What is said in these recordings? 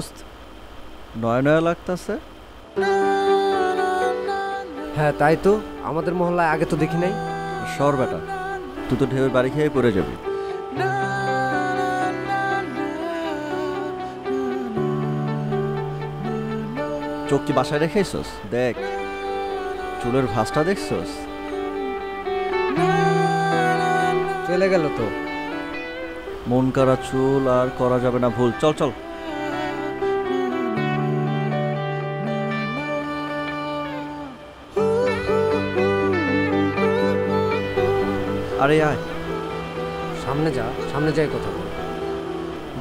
দোস্ত নয়া নয়া লাগতাছে। হ্যাঁ তাই তো। আমাদের মহল্লায় আগে তো দেখি নাই। সর বেটা তুই তো ঢেউয়ের বাড়ি খেয়ে পড়ে যাবি। চোখ কি বাসায় রেখেছস দেখ চুলের ভাঁজটা দেখছস? চলে গেল তো। মন করা চুল আর করা যাবে না ভুল। চল চল। আরে আয়। সামনে যা সামনে যাই কথা বল।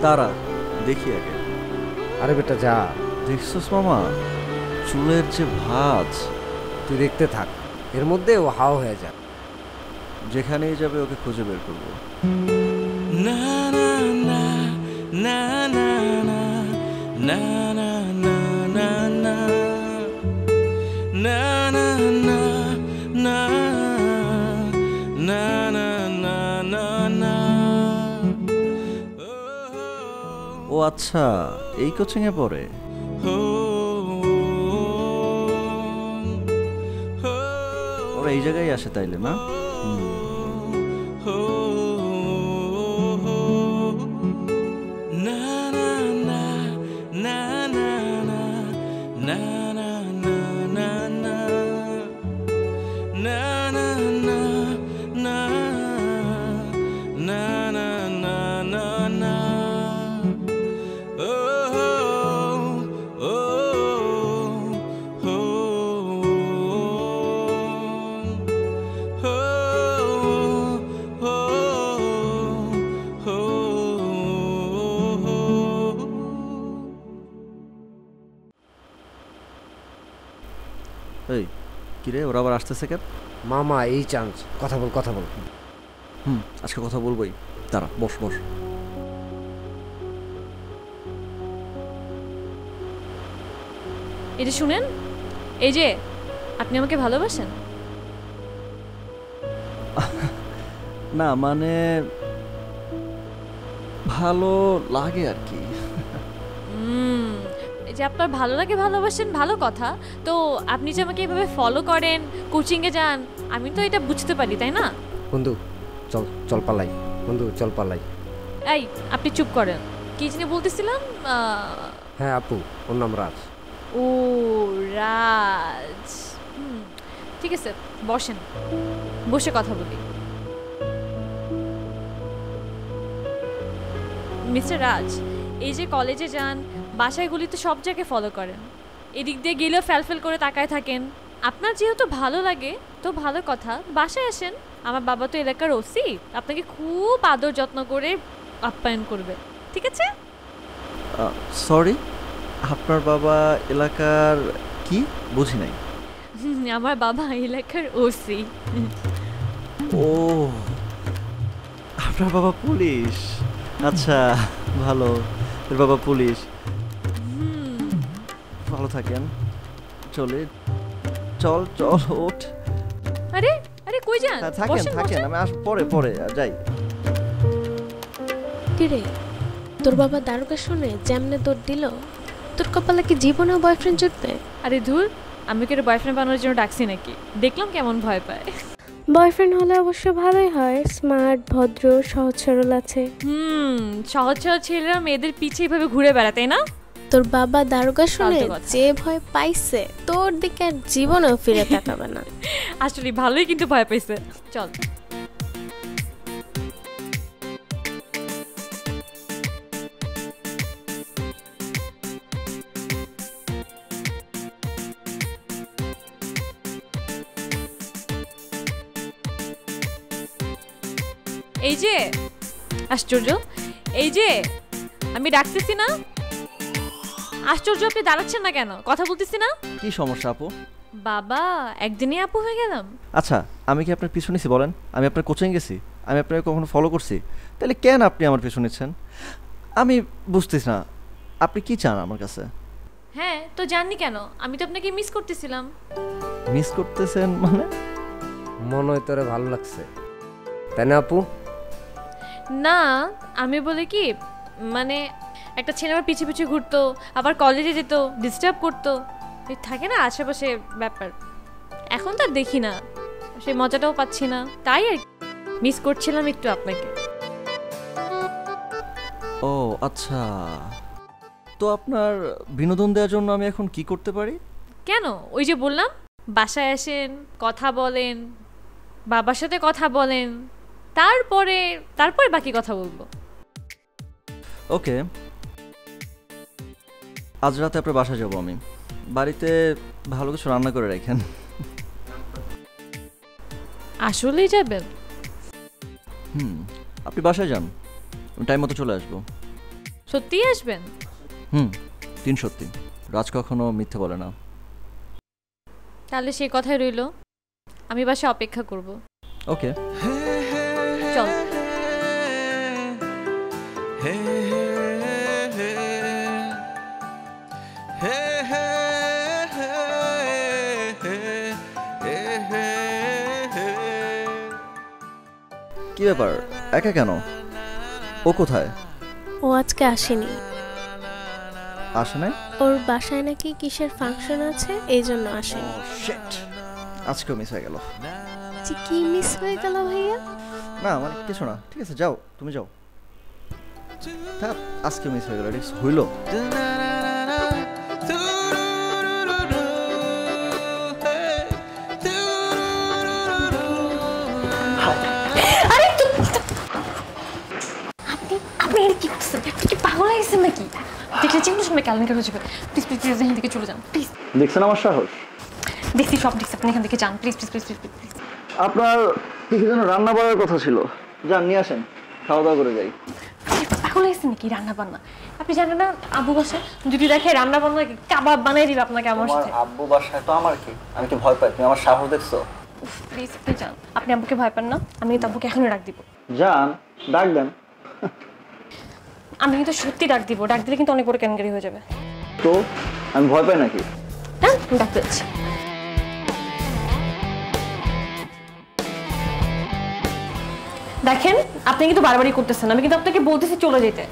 দাঁড়া দেখি আগে। আরে বেটা যা। দেখছস মামা? চুলের যে ভাঁজ। তুই দেখতে থাক। এর মধ্যে ও হাও হয়ে যা। যেখানেই যাবে ওকে খুঁজে বের করব। না না না না না না ও আচ্ছা এই কোচিং এ পড়ে? ওরা এই জায়গায় আসে তাইলে না? কিরে ওরা আবার আসতেছে কেন? মামা এই চান্স কথা বল কথা বল। হুম আজকে কথা বলবোই। দাঁড়া বস বস। এই যে শুনেন এই যে আপনি আমাকে ভালোবাসেন? না মানে ভালো লাগে আর কি। যে আপনার ভালো লাগে ভালোবাসেন ভালো কথা। তো আপনি যে আমাকে এভাবে ফলো করেন কোচিংয়ে যান আমি তো এটা বুঝতে পারি তাই না? বন্ধু চল চল পালাই। বন্ধু চল পালাই। এই আপনি চুপ করেন। কি জানি বলতেছিলাম? হ্যাঁ আপু ওর নাম রাজ। ও রাজ। ঠিক আছে বসেন। বসে কথা বলি। মিস্টার রাজ এই যে কলেজে যান বাসায়গুলিতে সব জায়গায় ফলো করেন। এদিক দিয়ে গেলেও ফেল করে তাকায় থাকেন। আপনার যেহেতু ভালো লাগে তো ভালো কথা। বাসায় আসেন। আমার বাবা তো এলাকার ওসি আপনাকে খুব আদর যত্ন করে আপ্যায়ন করবে। ঠিক আছে? সরি আপনার বাবা এলাকার কি? বুঝি নাই। আমার বাবা এলাকার ওসি ও আপনার বাবা পুলিশ। আচ্ছা ভালো। বাবা পুলিশ। থাকেন। চলে চল চল ওঠ। আরে আরে কই যান? হ্যাঁ, থাকেন থাকেন আমি আস পরে পরে যাই। কিরে তোর বাবা দারোগা শুনে যেমনে তোর দিল? তোর কপালে কি জীবনে বয়ফ্রেন্ড জুটবে? আরে ধুর আমি কি বয়ফ্রেন্ড বানানোর জন্য ডাকছি নাকি? দেখলাম কেমন ভয় পায়। বয়ফ্রেন্ড হলে অবশ্য ভালোই হয়। স্মার্ট ভদ্র সহজ সরল আছে। হুম সহজ সহজ ছেলেরা মেয়েদের পিছে এভাবে ঘুরে বেড়ায় তাই না? তোর বাবা দারোগা শুনে যে ভয় পাইছে তোর দিকে আর জীবনেও ফিরে তাকাবে না। আসলে ভালোই কিন্তু ভয় পাইছে। চল। এই যে আশ্চর্য এই যে আমি ডাকতেছি না? আশ্চর্য আপনি দাঁড়াচ্ছেন না কেন? কথা বলতেছি না? কি সমস্যা আপু? বাবা একদিনই আপু হয়ে গেলাম। আচ্ছা আমি কি আপনার পিছু নিছি বলেন? আমি আপনার কোচিং গেছি আমি আপনাকে কখনো ফলো করছি। তাহলে কেন আপনি আমার পিছু নিচ্ছেন? আমি বুঝতেছি না আপনি কি চান আমার কাছে? হ্যাঁ তো জাননি কেন? আমি তো আপনাকে মিস করতেছিলাম। মিস করতেছেন মানে? মনে হয় তোরে ভালো লাগছে। তাই না আপু? না আমি বলি কি মানে একটা ছেলে আমার পিছিয়ে পিছিয়ে ঘুরতো আবার কলেজে যেত ডিস্টার্ব করতো। এই থাকে না আশেপাশে ব্যাপার। এখন তো আর দেখি না। সেই মজাটাও পাচ্ছি না। তাই আর মিস করছিলাম একটু আপনাকে। ও আচ্ছা। তো আপনার বিনোদন দেওয়ার জন্য আমি এখন কি করতে পারি? কেন? ওই যে বললাম বাসায় আসেন কথা বলেন বাবার সাথে কথা বলেন তারপরে তারপরে বাকি কথা বলব। ওকে। আজ রাতে আপনার বাসায় যাব আমি বাড়িতে ভালো কিছু রান্না করে রাখেন আসলেই যাবেন হুম আপনি বাসায় যান টাইম মতো চলে আসব সত্যিই আসবেন হুম তিন সত্যি রাজ কখনো মিথ্যে বলে না তাহলে সেই কথাই রইল আমি বাসায় অপেক্ষা করব ওকে চল কি ব্যাপার? একা কেন? ও কোথায়? ও আজকে আসেনি। আসে নাই? ওর বাসায় নাকি কিসের ফাংশন আছে? এই জন্য আসেনি। শিট আজকেও মিস হয়ে গেল। যে কি মিস হয়ে গেল ভাইয়া? না মানে কিছু না। ঠিক আছে যাও তুমি যাও। আজকে মিস হয়ে গেল কিছু হইল। কোনো সময় কেলেঙ্কার হয়ে যাবে প্লিজ প্লিজ প্লিজ এখান থেকে চলে যান। প্লিজ দেখছেন আমার সাহস? দেখছি সব দেখছি আপনি এখান থেকে যান। Please please please please please আপনার কিছু যেন রান্না বাড়ার কথা ছিল। যান নিয়ে আসেন। খাওয়া দাওয়া করে যাই। হয়ে গেছেন নাকি রান্না বান্না? আপনি জানেন না আবু বাসায় যদি দেখে রান্না বান্না কাবাব বানিয়ে দিবে আপনাকে আমার সাথে। আব্বু বাসায় তো আমার কি? আমি কি ভয় পাই? তুমি আমার সাহস দেখছ? প্লিজ আপনি যান। আপনি আব্বুকে ভয় পান না আমি কিন্তু আব্বুকে এখনই ডাক দিব। যান ডাক দেন। আমি কিন্তু সত্যি ডাক দিব ডাক দিলে কিন্তু অনেক বড় কেলেঙ্কারি হয়ে যাবে। তো আমি ভয় পাই নাকি? হ্যাঁ ডাক দিচ্ছি। দেখেন আপনি কিন্তু বারবারই করতেছেন আমি কিন্তু আপনাকে বলতেছি চলে যেতে।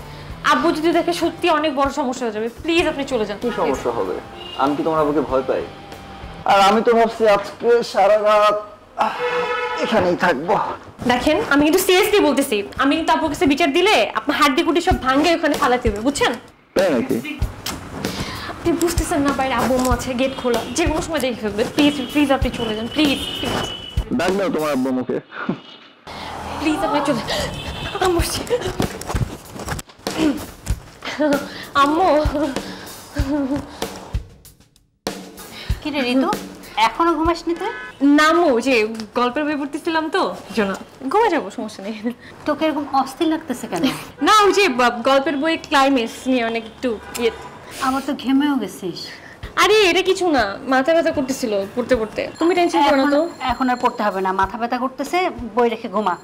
আব্বু যদি দেখে সত্যি অনেক বড় সমস্যা হয়ে যাবে প্লিজ আপনি চলে যান। কি সমস্যা হবে? আমি কি তোমার আব্বুকে ভয় পাই? আর আমি তো ভাবছি আজকে সারা রাত এখানেই থাকব। দেখেন আমি কিন্তু সিরিয়াসলি বলতেছি। আমি কিন্তু আব্বুর কাছে বিচার দিলে আপনার হাড্ডি কুটি সব ভাঙ্গে ওখানে ফালাতে হবে বুঝছেন? তাই নাকি? আপনি বুঝতেছেন না বাইরে আব্বু আম্মু আছে গেট খোলা। যে কোনো সময় দেখে ফেলবে। প্লিজ প্লিজ আপনি চলে যান প্লিজ প্লিজ ডাক দাও তোমার আব্বু মুখে প্লিজ আপনি চলে আম্মু আম্মু। কি রে ঋতু? এখনও ঘুমাসনি তুই? নামু যে গল্পের বই পড়তেছিলাম তো জন্য ঘুমে যাব সমস্যা নেই। তোকে এরকম অস্থির লাগতেছে কেন? না ওই যে গল্পের বই ক্লাইমেক্স নিয়ে অনেক একটু ইয়ে। আবার তো ঘেমেও গেছিস। আরে এটা কিছু না মাথা ব্যথা করতেছিল পড়তে পড়তে। তুমি টেনশন করো না তো। এখন আর পড়তে হবে না মাথা ব্যথা করতেছে বই রেখে ঘুমা।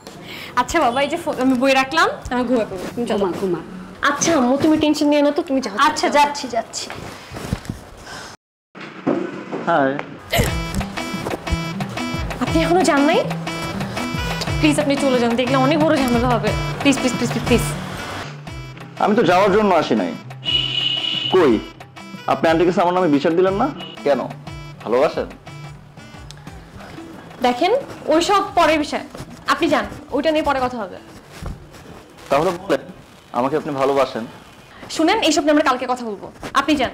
আচ্ছা বাবা এই যে আমি বই রাখলাম আমি ঘুমে পড়ব। তুমি চলো ঘুমা ঘুমা। আচ্ছা আম্মু তুমি টেনশন নিয়ে না তো তুমি যাও। আচ্ছা যাচ্ছি যাচ্ছি। হ্যাঁ আপনি এখনও যান নাই? প্লিজ আপনি চলে যান। দেখলে অনেক বড় ঝামেলা হবে। প্লিজ প্লিজ প্লিজ প্লিজ আমি তো যাওয়ার জন্য আসি নাই। কই? আপনি আন্টির কাছে আমার নামে বিচার দিলেন না? কেন? ভালোবাসেন? দেখেন ওইসব পরের বিষয়। আপনি যান ওইটা নিয়ে পরে কথা হবে। তাহলে বলেন আমাকে আপনি ভালোবাসেন? শুনেন এইসব নিয়ে আমরা কালকে কথা বলব। আপনি যান।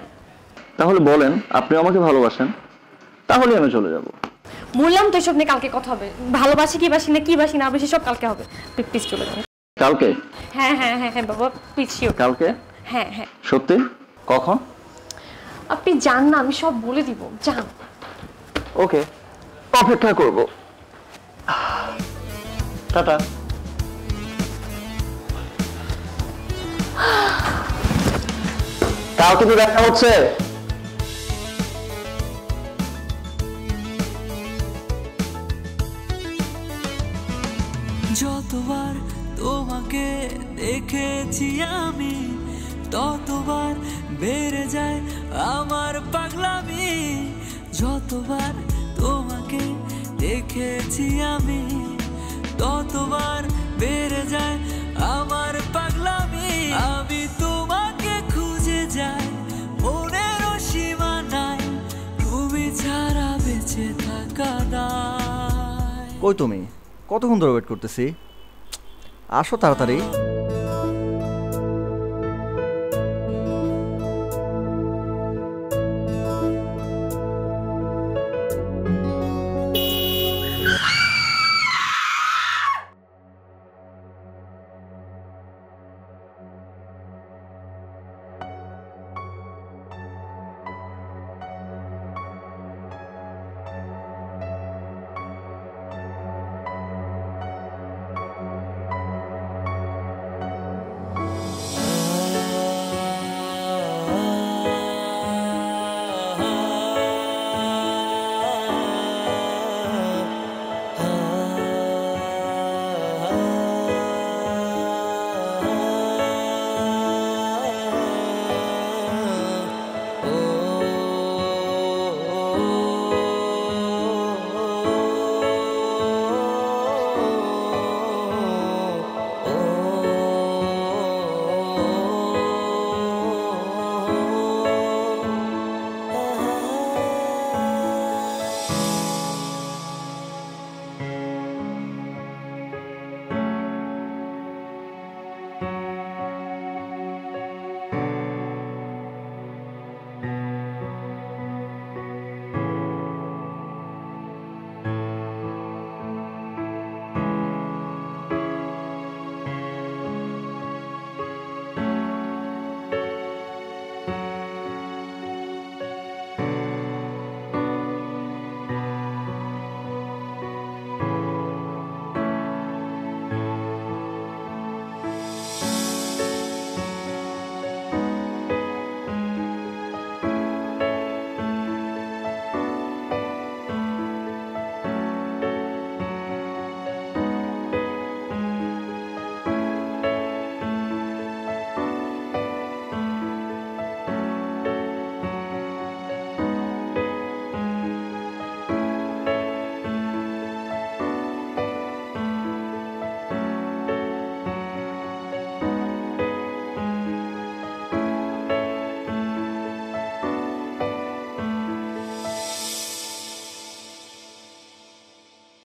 তাহলে বলেন আপনি আমাকে ভালোবাসেন? তাহলে আমি চলে যাব। বললাম তো এইসব নিয়ে কালকে কথা হবে। ভালোবাসি কি বাসি না কি বাসি না বাসি সব কালকে হবে। প্লিজ চলে যান কালকে? হ্যাঁ হ্যাঁ হ্যাঁ হ্যাঁ বাবা প্লিজ কালকে? হ্যাঁ হ্যাঁ। সত্যি? কখন? আপনি যান না আমি সব বলে দিব। যান। ওকে। অপেক্ষা করব। টাটা। কালকে তো দেখা হচ্ছে। যতবার তোমাকে দেখেছি আমি, ততবার বেড়ে যায় আমার পাগলামি। যতবার তোমাকে দেখেছি আমি, ততবার বেড়ে যায় আমার পাগলামি। আমি তোমাকে খুঁজে যাই, মনের সীমা নাই, তুমি ছাড়া বেঁচে থাকা দা কই তুমি? কতক্ষণ ধরে ওয়েট করতেছি? আসো তাড়াতাড়ি।